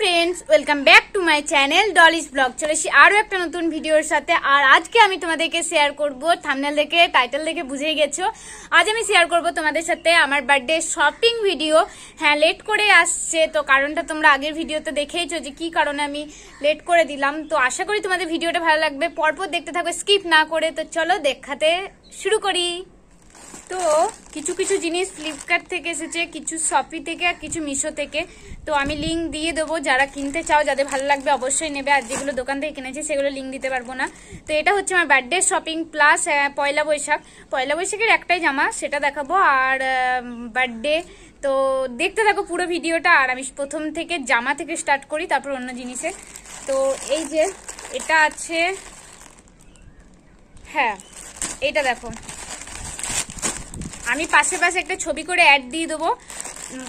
Friends welcome back to my channel Dolly's vlog চলে এসেছি আরও একটা নতুন ভিডিওর সাথে। আর আজকে আমি তোমাদেরকে শেয়ার করব থামনেল দেখে টাইটেল দেখে, বুঝেই গেছো। আজ আমি শেয়ার করব তোমাদের সাথে আমার বার্থডে শপিং ভিডিও হ্যাঁ লেট করে আসছে, তো কারণটা তোমরা আগের ভিডিওতে দেখেইছো যে কি কারণে আমি লেট করে দিলাম। তো আশা করি তোমাদের ভিডিওটা ভালো লাগবে। পরপর দেখতে থাকবে স্কিপ না করে। তো চলো, দেখাতে শুরু করি। তো কিছু কিছু জিনিস ফ্লিপকার্ট থেকে এসেছে, কিছু শপি থেকে আর কিছু মিশো থেকে। তো আমি লিঙ্ক দিয়ে দেবো, যারা কিনতে চাও, যাদের ভালো লাগবে অবশ্যই নেবে। আর যেগুলো দোকান থেকে কিনেছি, সেগুলো লিঙ্ক দিতে পারব না। তো এটা হচ্ছে আমার birthday shopping plus Poila Baishakh. পয়লা বৈশাখের একটাই জামা, সেটা দেখাবো। আর বার্থডে তো দেখতে থাকো পুরো ভিডিওটা। আর আমি প্রথম থেকে জামা থেকে স্টার্ট করি, তারপর অন্য জিনিসে। তো এই যে, এটা আছে হ্যাঁ এইটা দেখো। আমি পাশে পাশে একটা ছবি করে অ্যাড দিয়ে দেবো।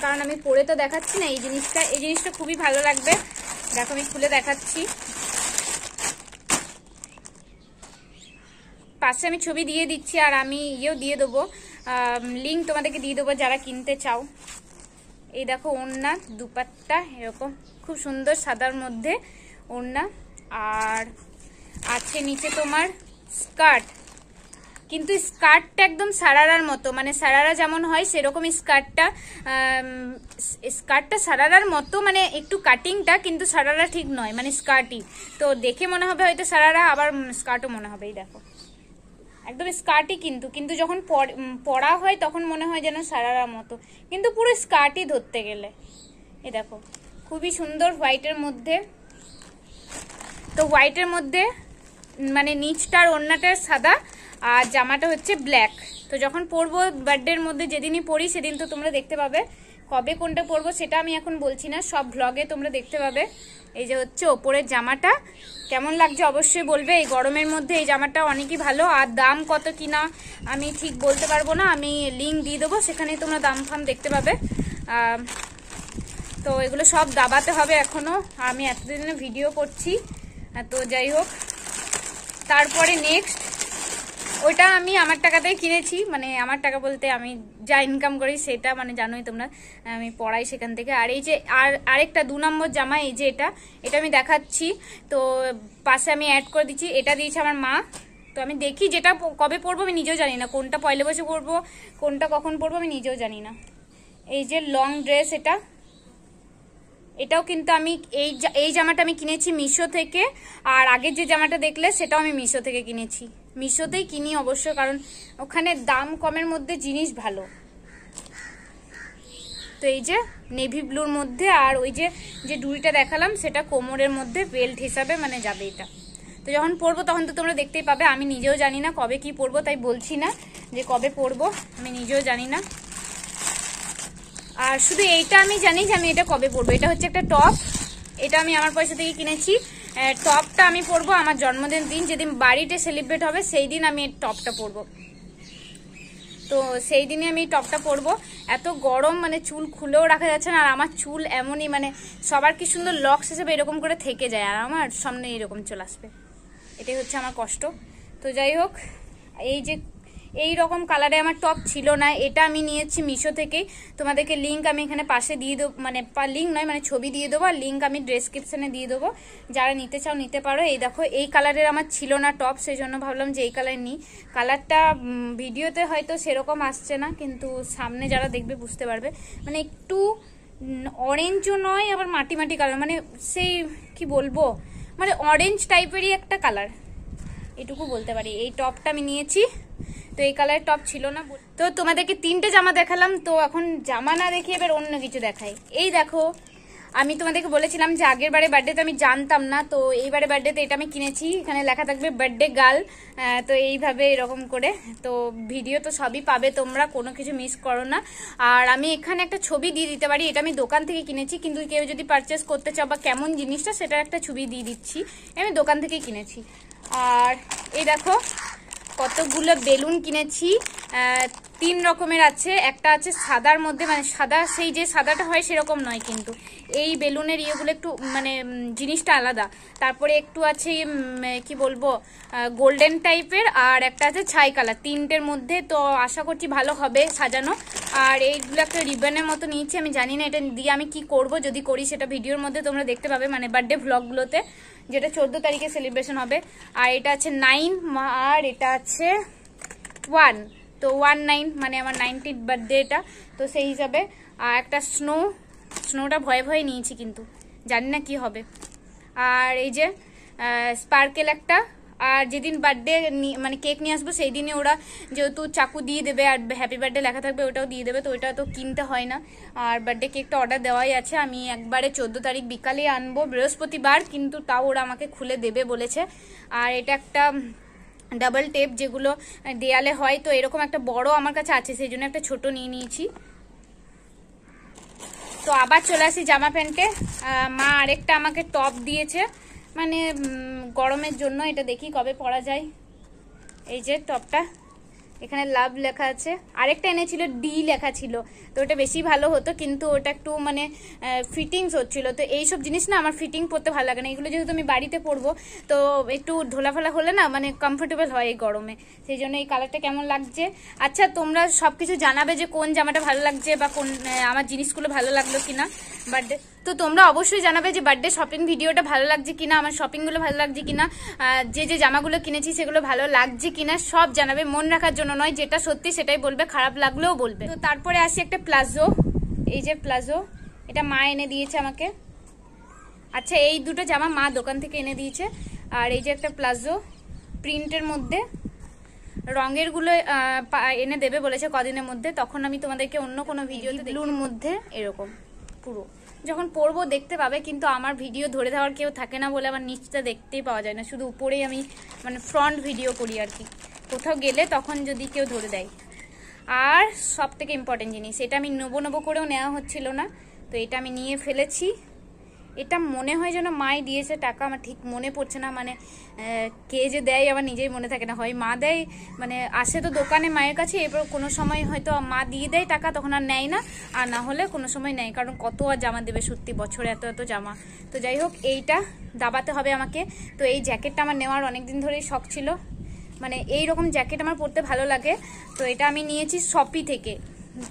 কারণ আমি পরে তো দেখাচ্ছি না, এই জিনিসটা এই জিনিসটা খুবই ভালো লাগবে। দেখো, আমি খুলে দেখাচ্ছি। পাশে আমি ছবি দিয়ে দিচ্ছি আর আমি ইয়েও দিয়ে দেবো। লিঙ্ক তোমাদেরকে দিয়ে দেবো যারা কিনতে চাও। এই দেখো, ওড়না, দুপাট্টা, এরকম। খুব সুন্দর সাদার মধ্যে ওড়না। আর আছে নিচে তোমার স্কার্ট কিন্তু স্কার্টটা একদম সারারার মতো মানে সারারা যেমন হয় সেরকম স্কার্টটা স্কার্টটা সারারার মতো মানে একটু কাটিংটা কিন্তু সারারা ঠিক নয় মানে স্কার্টই। তো দেখে মনে হবে হয়তো সারারা, আবার স্কার্টও মনে হবে, এই দেখো। একদম স্কার্টই কিন্তু কিন্তু যখন পর- হয় তখন মনে হয় যেন সারারার মতো। কিন্তু পুরো স্কার্টই ধরতে গেলে। এ দেখো, খুবই সুন্দর হোয়াইটের মধ্যে। তো হোয়াইটের মধ্যে মানে নিচটার ওড়নাটার সাদা আর জামাটা হচ্ছে ব্ল্যাক তো যখন পরবো বার্থডের মধ্যে যেদিনই পরি, সেদিন তো তোমরা দেখতে পাবে। কবে কোনটা পরবো সেটা আমি এখন বলছি না, সব ভ্লগে তোমরা দেখতে পাবে। এই যে হচ্ছে ওপরের জামাটা। কেমন লাগছে অবশ্যই বলবে। এই গরমের মধ্যে এই জামাটা অনেকই ভালো। আর দাম কত কিনা আমি ঠিক বলতে পারব না। আমি লিঙ্ক দিয়ে দেবো সেখানে তোমরা দাম ফাম দেখতে পাবে। তো এগুলো সব দাবাতে হবে এখনও আমি এতদিনে ভিডিও করছি। তো যাই হোক। তারপরে নেক্সট ওইটা আমি আমার টাকাতেই কিনেছি মানে আমার টাকা বলতে আমি যা ইনকাম করি সেটা মানে জানোই তোমরা, আমি পড়াই সেখান থেকে। আর এই যে, আর আরেকটা দু নম্বর জামা, এই যে এটা এটা আমি দেখাচ্ছি। তো পাশে আমি অ্যাড করে দিচ্ছি, এটা দিয়েছে আমার মা। তো আমি দেখি যেটা কবে পরবো আমি নিজেও জানি না, কোনটা পয়লা বসে পরবো, কোনটা কখন পরবো আমি নিজেও জানি না। এই যে লং ড্রেস এটা, এটাও কিন্তু আমি এই এই জামাটা আমি কিনেছি মিশো থেকে, আর আগের যে জামাটা দেখলে সেটাও আমি মিশো থেকে কিনেছি। মিশোতেই কিনি অবশ্য, কারণ ওখানে দাম কমের মধ্যে জিনিস ভালো। তো এই যে নেভি ব্লুর মধ্যে আর ওই যে যে ডুরিটা দেখালাম, সেটা কোমরের মধ্যে বেল্ট হিসাবে মানে যাবে এটা। তো যখন পরবো, তখন তো তোমরা দেখতেই পাবে, আমি নিজেও জানি না কবে কি পরবো, তাই বলছি না যে কবে পরবো, আমি নিজেও জানি না। আর শুধু এইটা আমি জানি যে আমি এটা কবে পরবো। এটা হচ্ছে একটা টপ, এটা আমি আমার পয়সা থেকে কিনেছি। টপটা আমি পরবো আমার জন্মদিন দিন, যেদিন বাড়িতে সেলিব্রেট হবে সেই দিন আমি টপটা পরবো। তো সেই দিনে আমি টপটা পরবো। এত গরম মানে চুল খুলেও রাখা যাচ্ছে না, আর আমার চুল এমনই মানে সবার কি সুন্দর লক্স হিসেবে এরকম করে থেকে যায়, আর আমার সামনে এরকম চলে আসবে। এটাই হচ্ছে আমার কষ্ট। তো যাই হোক, এই যে এই রকম কালারে আমার টপ ছিল না। এটা আমি নিয়েছি মিশো থেকেই। তোমাদেরকে লিঙ্ক আমি এখানে পাশে দিয়ে দেবো মানে লিঙ্ক নয় মানে ছবি দিয়ে দেবো আর লিঙ্ক আমি ডেসক্রিপশনে দিয়ে দেবো। যারা নিতে চাও নিতে পারো। এই দেখো, এই কালারের আমার ছিল না টপ সেই জন্য ভাবলাম যে এই কালার নিই। কালারটা ভিডিওতে হয়তো সেরকম আসছে না, কিন্তু সামনে যারা দেখবে বুঝতে পারবে। মানে একটু অরেঞ্জও নয়, আবার মাটি মাটি কালার মানে সেই, কি বলব? মানে অরেঞ্জ টাইপেরই একটা কালার এটুকু বলতে পারি। এই টপটা আমি নিয়েছি। তো এই কালারের টপ ছিল না তো তোমাদেরকে তিনটে জামা দেখালাম, তো এখন জামা না দেখে এবার অন্য কিছু দেখাই। এই দেখো, আমি তোমাদেরকে বলেছিলাম যে আগের বারে বার্থডেতে আমি জানতাম না, তো এইবারে বার্থডেতে এটা আমি কিনেছি, এখানে লেখা থাকবে বার্থডে গার্ল তো এইভাবে এরকম করে, তো ভিডিও তো সবই পাবে তোমরা, কোনো কিছু মিস করো না। আর আমি এখানে একটা ছবি দিয়ে দিতে পারি, এটা আমি দোকান থেকে কিনেছি, কিন্তু কেউ যদি পারচেস করতে চাও বা কেমন জিনিসটা, সেটার একটা ছবি দিয়ে দিচ্ছি, আমি দোকান থেকেই কিনেছি। আর এই দেখো কতগুলো বেলুন কিনেছি তিন রকমের আছে। একটা আছে সাদার মধ্যে মানে সাদা, সেই যে সাদাটা হয় সেরকম নয় কিন্তু। এই বেলুনের ইয়েগুলো একটু মানে জিনিসটা আলাদা। তারপরে একটু আছে কি বলব গোল্ডেন টাইপের, আর একটা আছে ছাই কালার। তিনটের মধ্যে তো আশা করছি ভালো হবে সাজানো। আর এইগুলো একটা রিবনের মতো নিয়েছি, আমি জানি না এটা দিয়ে আমি কি করব, যদি করি সেটা ভিডিওর মধ্যে তোমরা দেখতে পাবে মানে বার্থডে ভ্লগগুলোতে যেটা চোদ্দ তারিখে সেলিব্রেশন হবে। আর এটা আছে নাইন আর এটা আছে ওয়ান তো ওয়ান নাইন মানে আমার নাইনটিন বার্থডে এটা। তো সেই হিসাবে, আর একটা স্নো স্নোটা ভয়ে ভয়ে নিয়েছি কিন্তু। জানি না কি হবে। আর এই যে স্পার্কেল একটা আর যেদিন বার্থডে মানে কেক নিয়ে আসব সেই দিনে ওরা যেহেতু চাকু দিয়ে দেবে আর হ্যাপি বার্থডে লেখা থাকবে, ওটাও দিয়ে দেবে, তো ওটা তো কিনতে হয় না। আর বার্থডে কেকটা অর্ডার দেওয়াই আছে। আমি একবারে চোদ্দ তারিখ বিকালে আনব, বৃহস্পতিবার, কিন্তু তাও ওরা আমাকে খুলে দেবে বলেছে। আর এটা একটা ডাবল টেপ যেগুলো দেয়ালে হয়, তো এরকম একটা বড় আমার কাছে আছে, সেই জন্য একটা ছোট নিয়ে নিয়েছি। তো আবার চলে আসি জামা প্যান্টে। মা আরেকটা আমাকে টপ দিয়েছে। মানে গরমের জন্য এটা দেখি কবে পরা যায়। এই যে টপটা, এখানে লাভ লেখা আছে। আরেকটা এনেছিল, ডি লেখা ছিল। তো ওটা বেশি ভালো হতো, কিন্তু ওটা একটু মানে ফিটিংস হচ্ছিল। তো এইসব জিনিস না আমার ফিটিং পরতে ভালো লাগে না। এগুলো যেহেতু আমি বাড়িতে পরবো, তো একটু ঢোলাফালা হলে না মানে কমফোর্টেবল হয় এই গরমে। সেই জন্য এই কালারটা কেমন লাগছে? আচ্ছা তোমরা সব কিছু জানাবে যে কোন জামাটা ভালো লাগছে বা কোন আমার জিনিসগুলো ভালো লাগল কিনা। বার্থডে তো তোমরা অবশ্যই জানাবে যে বার্থডে শপিং ভিডিওটা ভালো লাগছে কিনা আমার শপিংগুলো ভালো লাগছে কিনা যে যে জামাগুলো কিনেছি সেগুলো ভালো লাগছে কিনা সব জানাবে। মন রাখার জন্য নয় যেটা সত্যি সেটাই বলবে খারাপ লাগলেও বলবে। তো তারপরে আসি একটা প্লাজো এই যে প্লাজো এটা মা এনে দিয়েছে আমাকে। আচ্ছা এই দুটো জামা মা দোকান থেকে এনে দিয়েছে। আর এই যে একটা প্লাজো প্রিন্টের মধ্যে। রঙেরগুলো এনে দেবে বলেছে কদিনের মধ্যে। তখন আমি তোমাদেরকে অন্য কোনো ভিডিওতে ব্লুর মধ্যে এরকম পুরো। যখন পরবো দেখতে পাবে, কিন্তু আমার ভিডিও ধরে দেওয়ার কেউ থাকে না বলে আমার নিচটা দেখতেই পাওয়া যায় না। শুধু উপরেই আমি মানে ফ্রন্ট ভিডিও করি আর কি। কোথাও গেলে তখন যদি কেউ ধরে দেয়। আর সব থেকে ইম্পর্টেন্ট জিনিস, এটা আমি নেব নেব করেও নেওয়া হচ্ছিল না, তো এটা আমি নিয়ে ফেলেছি। এটা মনে হয় যেন মাই দিয়েছে, টাকা আমার ঠিক মনে পড়ছে না মানে কে যে দেয় আমার নিজেই মনে থাকে না। হয় মা দেয় মানে আসে তো দোকানে মায়ের কাছে এরপর কোনো সময় হয়তো মা দিয়ে দেয় টাকা, তখন আর নেয় না, আর না হলে কোনো সময় নেয়, কারণ কত আর জামা দেবে সত্যি, বছরে এত এত জামা। তো যাই হোক, এইটা দাবাতে হবে আমাকে। তো এই জ্যাকেটটা আমার নেওয়ার অনেক দিন ধরেই শখ ছিল। মানে এই রকম জ্যাকেট আমার পরতে ভালো লাগে। তো এটা আমি নিয়েছি শপি থেকে।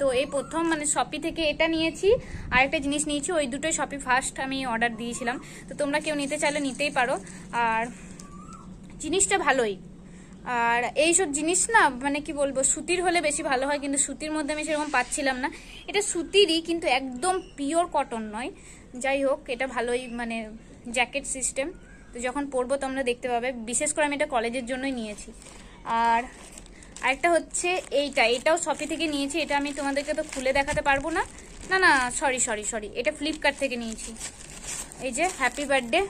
তো এই প্রথম মানে শপি থেকে এটা নিয়েছি। আর একটা জিনিস নিয়েছি, ওই দুটোই শপি ফার্স্ট আমি অর্ডার দিয়েছিলাম। তো তোমরা কেউ নিতে চাইলে নিতেই পারো। আর জিনিসটা ভালোই। আর এইসব জিনিস না মানে কি বলব, সুতির হলে বেশি ভালো হয়, কিন্তু সুতির মধ্যে আমি সেরকম পাচ্ছিলাম না। এটা সুতিরই, কিন্তু একদম পিওর কটন নয়। যাই হোক, এটা ভালোই মানে জ্যাকেট সিস্টেম তো যখন পরবো তোমরা দেখতে পাবে। বিশেষ করে আমি এটা কলেজের জন্যই নিয়েছি। আর আরেকটা হচ্ছে এইটা, এটাও শপি থেকে নিয়েছি, এটা আমি তোমাদেরকে তো খুলে দেখাতে পারব না। না না সরি সরি সরি এটা ফ্লিপকার্ট থেকে নিয়েছি। এই যে হ্যাপি বার্থডে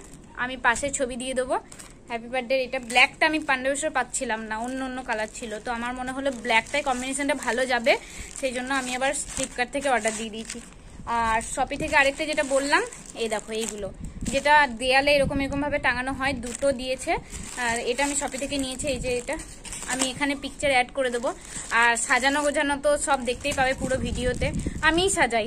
আমি পাশে ছবি দিয়ে দেবো। হ্যাপি বার্থডে এটা ব্ল্যাকটা আমি পাণ্ডবেশ্বর পাচ্ছিলাম না, অন্য অন্য কালার ছিল। তো আমার মনে হলো ব্ল্যাকটাই কম্বিনেশনটা ভালো যাবে, সেই জন্য আমি আবার ফ্লিপকার্ট থেকে অর্ডার দিয়ে দিয়েছি। আর শপি থেকে আরেকটা যেটা বললাম, এই দেখো, এইগুলো। যেটা দেয়ালে এরকম এরকমভাবে টাঙানো হয়, দুটো দিয়েছে। আর এটা আমি শপি থেকে নিয়েছি, এই যে এটা। আমি এখানে পিকচার অ্যাড করে দেবো। আর সাজানো গোজানো তো সব দেখতেই পাবে পুরো ভিডিওতে। আমিই সাজাই।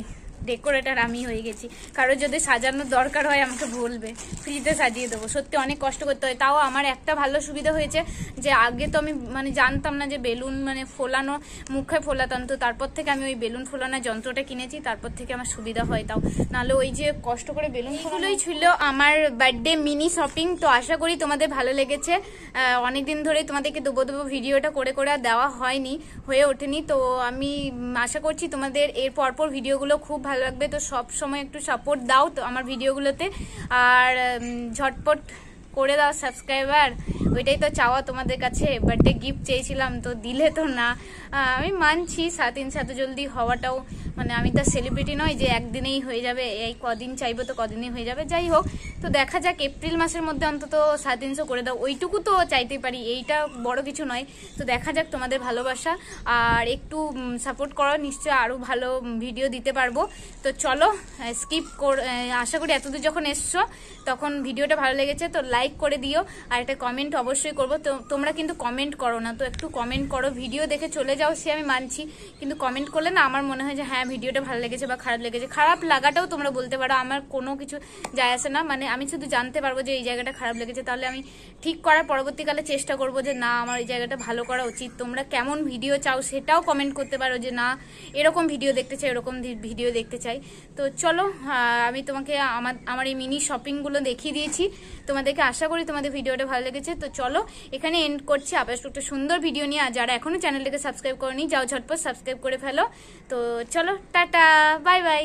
ডেকোরেটার আমি হয়ে গেছি। কারোর যদি সাজানোর দরকার হয়, আমাকে বলবে। ফ্রিতে সাজিয়ে দেবো। সত্যি অনেক কষ্ট করতে হয়। তাও আমার একটা ভালো সুবিধা হয়েছে যে, আগে তো আমি মানে জানতাম না যে বেলুন মানে ফোলানো, মুখে ফোলাতাম। তো তারপর থেকে আমি ওই বেলুন ফোলানোর যন্ত্রটা কিনেছি। তারপর থেকে আমার সুবিধা হয় তাও। নাহলে ওই যে কষ্ট করে বেলুন এগুলোই ছিল আমার বার্থডে মিনি শপিং তো আশা করি তোমাদের ভালো লেগেছে। অনেকদিন ধরে তোমাদেরকে দেবো দেবো ভিডিওটা করে করে দেওয়া হয়নি, হয়ে ওঠেনি। তো আমি আশা করছি তোমাদের এর পরপর ভিডিওগুলো খুব ভালো লাগবে, তো সব সময় একটু সাপোর্ট দাও তো আমার ভিডিওগুলোতে। আর ঝটপট করে দাও সাবস্ক্রাইবার ওইটাই তো চাওয়া তোমাদের কাছে। বার্থডে গিফট চেয়েছিলাম, তো দিলে তো না। আমি মানছি, সাত দিন সাথে জলদি হওয়াটাও মানে আমি তো সেলিব্রিটি নয় যে একদিনেই হয়ে যাবে। এই কদিন চাইব তো কদিনই হয়ে যাবে। যাই হোক তো দেখা যাক, এপ্রিল মাসের মধ্যে অন্তত সাড়ে তিনশো করে দাও। ওইটুকু তো চাইতেই পারি, এইটা বড় কিছু নয়। তো দেখা যাক তোমাদের ভালোবাসা। আর একটু সাপোর্ট করো, নিশ্চয়ই আরও ভালো ভিডিও দিতে পারব। তো চলো স্কিপ কর আশা করি এতদূর যখন এসছো, তখন ভিডিওটা ভালো লেগেছে, তো লাইক করে দিও। আর একটা কমেন্ট অবশ্যই করব। তো, তোমরা কিন্তু কমেন্ট করো না, তো একটু কমেন্ট করো। ভিডিও দেখে চলে যাও, সে আমি মানছি। কিন্তু কমেন্ট করলে না, আমার মনে হয় যে হ্যাঁ ভিডিওটা ভালো লেগেছে বা খারাপ লেগেছে। খারাপ লাগাটাও তোমরা বলতে পারো, আমার কোনো কিছু যায় আসে না। মানে আমি শুধু জানতে পারব যে এই জায়গাটা খারাপ লেগেছে, তাহলে আমি ঠিক করার পরবর্তীকালে চেষ্টা করব যে না, আমার এই জায়গাটা ভালো করা উচিত। তোমরা কেমন ভিডিও চাও সেটাও কমেন্ট করতে পারো যে না, এরকম ভিডিও দেখতে চাই, এরকম ভিডিও দেখতে চাই। তো চলো আমি তোমাকে আমার আমার এই মিনি শপিংগুলো দেখিয়ে দিয়েছি। তোমাদেরকে আশা করি তোমাদের ভিডিওটা ভালো লেগেছে। তো চলো, এখানে এন্ড করছি। আবার একটা সুন্দর ভিডিও নিয়ে, আর যারা এখনও চ্যানেলটাকে সাবস্ক্রাইব করনি, যাও ঝটপট সাবস্ক্রাইব করে ফেলো। তো চলো, টাটা বাই বাই